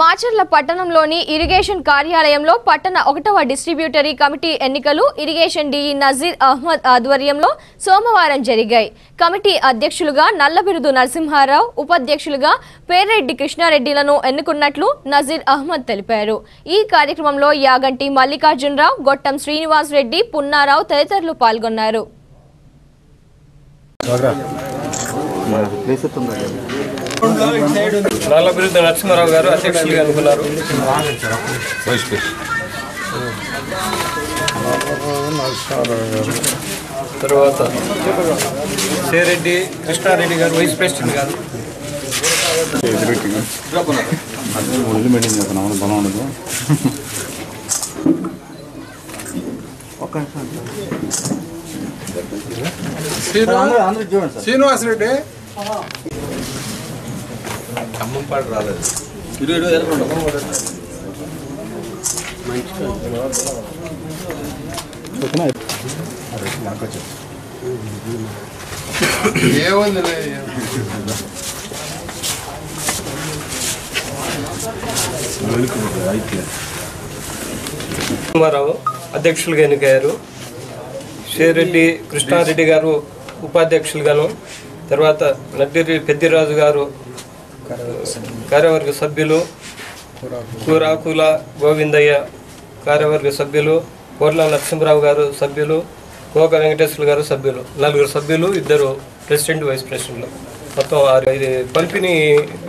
మాచర్ల పట్టణంలోని ఇరిగేషన్ కార్యాలయంలో పట్టణ ఒకటవ డిస్ట్రిబ్యూటరీ కమిటీ ఎన్నికలు ఇరిగేషన్ డిఈ నజీర్ అహ్మద్ ఆధ్వర్యంలో సోమవారం జరిగాయి. కమిటీ అధ్యక్షులుగా నల్లబిరుదు నరసింహారావు ఉపాధ్యక్షులుగా పేరెడ్డి కృష్ణారెడ్డిలను ఎన్నుకున్నట్లు నజీర్ అహ్మద్ తెలిపారు. ఈ కార్యక్రమంలో యాగంటి మల్లికార్జునరావు గొట్టం శ్రీనివాస్ రెడ్డి పున్నారావు తదితరులు పాల్గొన్నారు. నల్లబిరుద్ద నరసింహారావు గారు అధ్యక్షులుగా అనుకున్నారు తర్వాత సేరెడ్డి కృష్ణారెడ్డి గారు వైస్ ప్రెసిడెంట్ గారు. ఒళ్ళు మెయింటైన్ చేస్తున్నాం బలం ఉండదు శ్రీనివాస్ రెడ్డి. ఏముంది నరసింహారావు అధ్యక్షులుగా ఎన్నికయ్యారు. షేరెడ్డి కృష్ణారెడ్డి గారు ఉపాధ్యక్షులుగాను తర్వాత నడ్డిరి పెద్దిరాజు గారు కార్యవర్గ సభ్యులు కూరాకుల గోవిందయ్య కార్యవర్గ సభ్యులు కోర్ల నరసింహరావు గారు సభ్యులు కోక వెంకటేశ్వర గారు సభ్యులు నలుగురు సభ్యులు ఇద్దరు ప్రెసిడెంట్ వైస్ ప్రెసిడెంట్లు. మొత్తం ఆరు ఇది పంపిణీ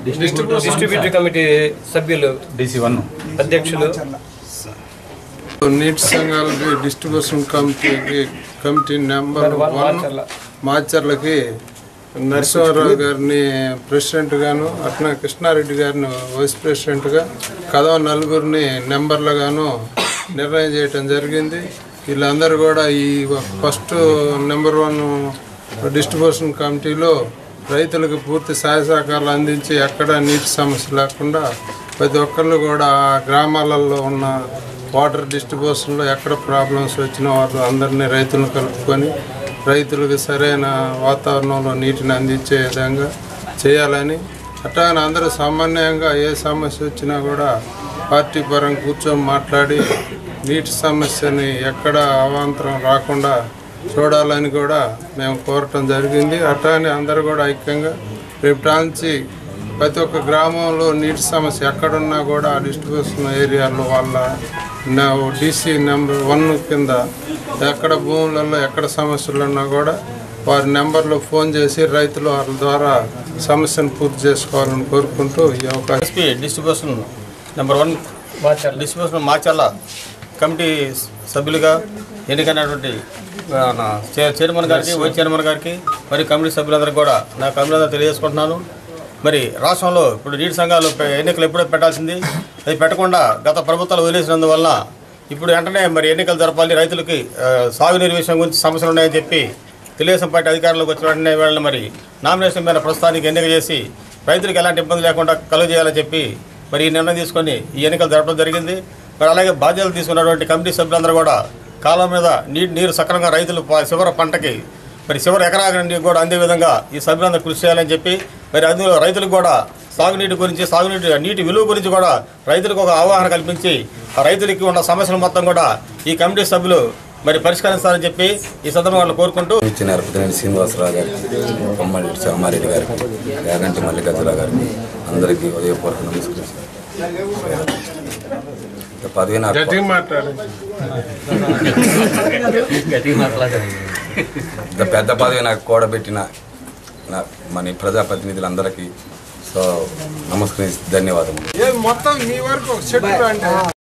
డిస్ట్రిబ్యూటరీ కమిటీ సభ్యులు డీసీ వన్. అధ్యక్షులు. నీటి సంఘాలకి డిస్ట్రిబ్యూషన్ కమిటీకి కమిటీ నెంబర్ వన్. మాచర్లకి నరసింహారావు గారిని ప్రెసిడెంట్ గాను అట్లా కృష్ణారెడ్డి గారిని వైస్ ప్రెసిడెంట్గా కదవ నలుగురిని నెంబర్లుగాను నిర్ణయం చేయటం జరిగింది వీళ్ళందరూ కూడా ఈ ఫస్ట్ నెంబర్ వన్ డిస్ట్రిబ్యూషన్ కమిటీలో రైతులకు పూర్తి సహాయ సహకారాలు అందించి ఎక్కడ నీటి సమస్య లేకుండా ప్రతి ఒక్కళ్ళు కూడా గ్రామాలలో ఉన్న వాటర్ డిస్ట్రిబ్యూషన్లో ఎక్కడ ప్రాబ్లమ్స్ వచ్చినా వాళ్ళు అందరినీ రైతులను కలుపుకొని రైతులకు సరైన వాతావరణంలో నీటిని అందించే విధంగా చేయాలని అట్లాగే అందరూ సామాన్యంగా ఏ సమస్య వచ్చినా కూడా పార్టీ పరంగా కూర్చొని మాట్లాడి నీటి సమస్యని ఎక్కడ అవాంతరం రాకుండా చూడాలని కూడా మేము కోరటం జరిగింది. అట్లానే అందరూ కూడా ఐక్యంగా రేపు నుంచి ప్రతి ఒక్క గ్రామంలో నీటి సమస్య ఎక్కడున్నా కూడా డిస్ట్రిబ్యూషన్ ఏరియాలో వాళ్ళ డీసీ నెంబర్ వన్ కింద ఎక్కడ భూములలో ఎక్కడ సమస్యలు ఉన్నా కూడా వారి నెంబర్లో ఫోన్ చేసి రైతులు వాళ్ళ ద్వారా సమస్యను పూర్తి చేసుకోవాలని కోరుకుంటూ ఈ అవకాశం SP distribution number one distribution Macharla committee సభ్యులుగా ఎన్నికైనటువంటి చైర్మన్ గారికి వైస్ చైర్మన్ గారికి మరి కమిటీ సభ్యులందరికీ కూడా నా కమిటీ తెలియజేసుకుంటున్నాను. మరి రాష్ట్రంలో ఇప్పుడు నీటి సంఘాలు ఎన్నికలు ఎప్పుడో పెట్టాల్సింది అది పెట్టకుండా గత ప్రభుత్వాలు వదిలేసినందువల్ల ఇప్పుడు వెంటనే మరి ఎన్నికలు జరపాలి రైతులకి సాగునీరు విషయం గురించి సమస్యలు ఉన్నాయని చెప్పి తెలుగుదేశం పార్టీ అధికారంలోకి వచ్చిన వెంటనే వీళ్ళని మరి నామినేషన్ మీద ప్రస్తుతానికి ఎన్నిక చేసి రైతులకు ఎలాంటి ఇబ్బంది లేకుండా కలుగజేయాలని చెప్పి మరి ఈ నిర్ణయం తీసుకొని ఈ ఎన్నికలు జరపడం జరిగింది. మరి అలాగే బాధ్యతలు తీసుకున్నటువంటి కమిటీ సభ్యులందరూ కూడా కాలం మీద నీటి నీరు సక్రమంగా రైతులు చివరి పంటకి మరి చివరి ఎకరానికి కూడా అందే విధంగా ఈ సభ్యులందరూ కృషి చేయాలని చెప్పి మరి అందులో రైతులకు కూడా సాగునీటి గురించి సాగునీటి నీటి విలువ గురించి కూడా రైతులకు ఒక అవగాహన కల్పించి ఆ రైతులకి ఉన్న సమస్యలు మొత్తం కూడా ఈ కమిటీ సభ్యులు మరి పరిష్కరిస్తారని చెప్పి ఈ సందర్భంగా కోరుకుంటూ ఇచ్చిన ప్రతినిధి శ్రీనివాసరావు గారికి కొమ్మడి శ్యామారెడ్డి గారికి యాగంటి మల్లికార్జున గారికి అందరికీ ఉదయపూర్వక నమస్కరిస్తాను పదవి పెద్ద పదవి నాకు కూడబెట్టిన మన ప్రజాప్రతినిధులందరికీ సో నమస్కరించి ధన్యవాదములు. ఏ మొత్తం మీ వరకు